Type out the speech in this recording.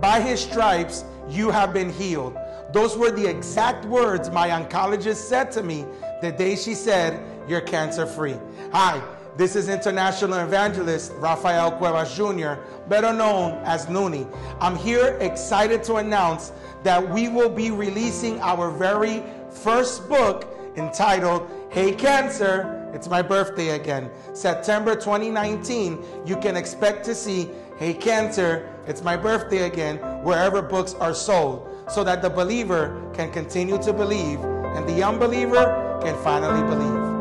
By his stripes, you have been healed. Those were the exact words my oncologist said to me the day she said, You're cancer free. Hi, this is international evangelist Rafael Cuevas Jr., better known as Nuni. I'm here excited to announce that we will be releasing our very first book entitled Hey Cancer, it's my birthday again. September 2019, you can expect to see Hey Cancer, it's my birthday again, wherever books are sold, so that the believer can continue to believe and the unbeliever can finally believe.